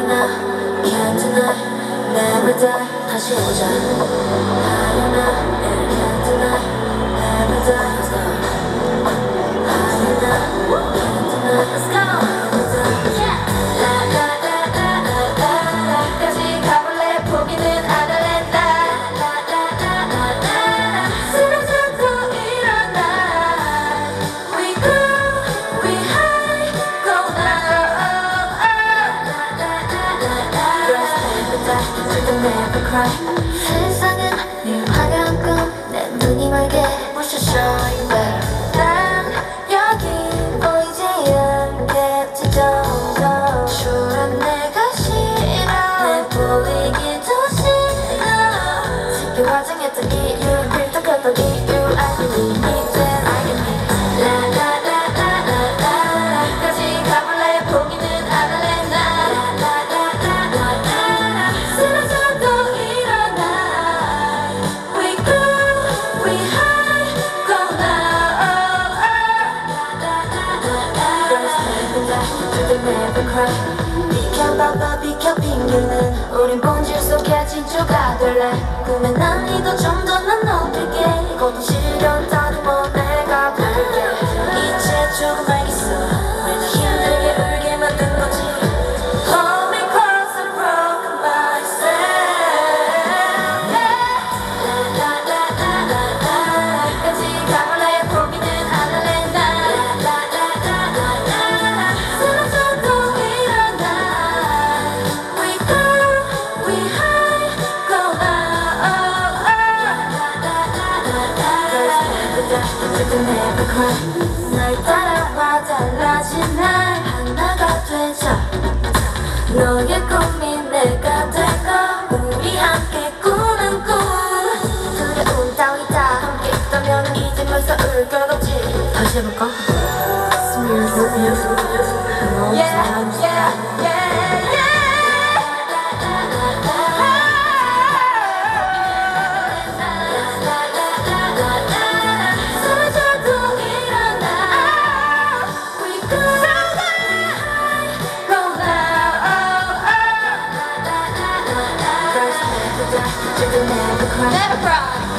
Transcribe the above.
enough, can't deny, never die 다시 오자 High enough, and can't deny, never die cry. the crush 비켜 봐봐 비켜 핑계는 우린 본질 속에 진주가 될래. 꿈에 난이도 좀 지금 ever 날 따라와 달라진 날 하나가 되자. 너의 꿈이 내가 되고 우리 함께 꾸는 꿈. 두려움 따위 다. 함께 있다면 이제 벌써 울 것 없지. 다시 해볼까? Smear, smear, Left.